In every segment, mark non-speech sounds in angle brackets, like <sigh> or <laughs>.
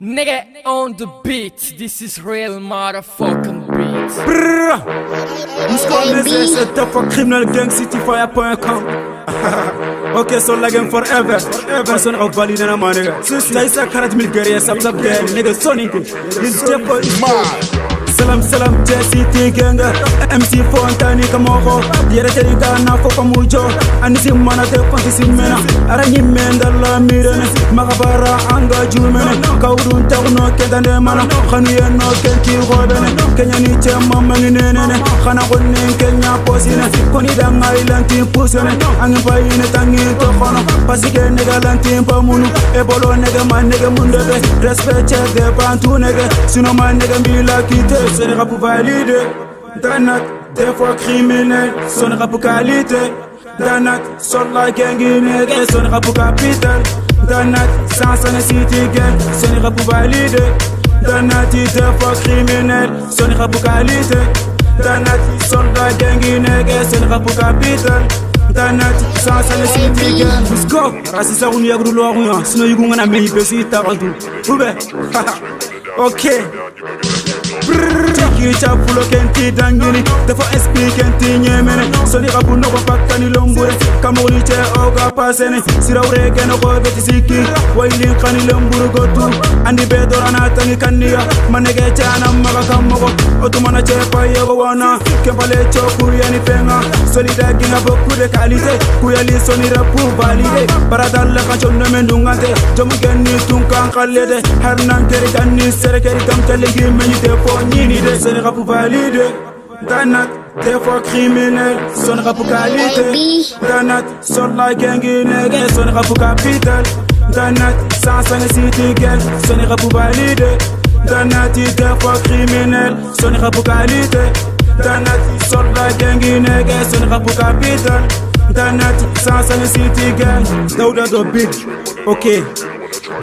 Nigga on the beat, this is real motherfucking beat. Brrr. Muscles c'est top for criminal gang cityfire.com. <laughs> ok, so like him forever. Forever, son of valid and a man. Laisa karat mil gari, sab sab there, nigga, Sonic. This Jeff is mad. salam salam jesi tigenga mc fontani kamogo yereteri gana fofa mujo. Anisi manate kontisi mena ara ñimmendal la mirene. Magabara anga jumene. Kawdun taxuno kedande mana. Xanuyeno kenti xoɓene keñani cemamangi nenene xana xonnin keña posine. Konidangay lantin pusene. Angi bayine tangin toxono pasike nega lantin bamunu e bolo nege ma nege mundebe. Respect cege bantu nege sinoma nege mbila kite. sonnera pour valider. Danak, des fois criminel, sonnera pour qualité. Danak, sur la gang inédite, sonnera pour capital. Danak, sans sonner city gang, sonnera pour valider. Danak, des fois criminel, sonnera pour qualité. Danak, sur la gang inédite, sonnera pour capital. <laughs> okay Ube, ok Tiki chapulo kenti dangini Defo SP kenti nyemene Soni kapu noko fakani longure Kamuli che oga pasene Sira ureke no ko beti siki Waili kani longuru gotu Andi bedora na tangi kaniya Manege che anamaka kamoko Otumana che pa yogo wana Kempale choku yani penga Soli dagi na boku de kalite Kuyali soni rapu valide Baradalla kancho nemendungante Jomu geni tunkan kalede Harnan keri gani sere keri gamtale gimeni defo nyini c'est pour valider. Danat, t'es fort criminel, son rap pour qualité. Danat, sort la gang inégale, son rap pour capital. Danat, sans sang city girl, son rap pour valider. Danat, t'es fort criminel, son rap pour qualité. Danat, sort la gang inégale, son rap pour capital. Danat, sans sang city girl, now that's a bitch. Okay.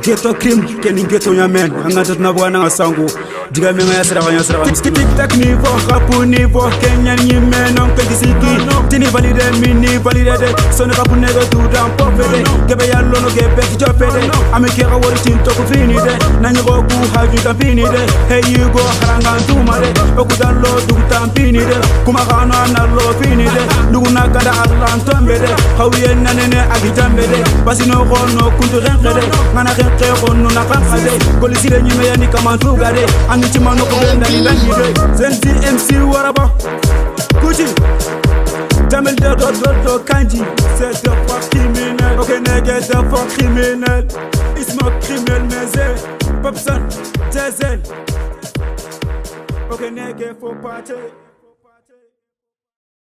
Ghetto crime, kenny ghetto yamen, angadat na bwana sangu. Diga menga ya sira kanya sira Tik tik tak nivo, rapu nivo Kenya nyime non kenti siki Tini valide, mini valide de Sone rapu nego dudan popede Gebe ya lono gebe ki jopede Ame kera wari tinto ku fini de Nanyi go gu haju tampini de Hey you go haranga ntuma dugu tampini de Kuma kano ana lo fini de Allah ntombe de Hawiye nanene agi jambe de Basi no kuntu renke de Ngana renke kono na kanka de Kolisi de nyime ya ni kamantuga Angi chima no kubenda ni langi de Zenzi MC waraba Kuchi de do do do kanji. C'est de fois criminel Ok nigga Defo criminel Isma criminel meze. Popson Jezel Ok nigga faut partir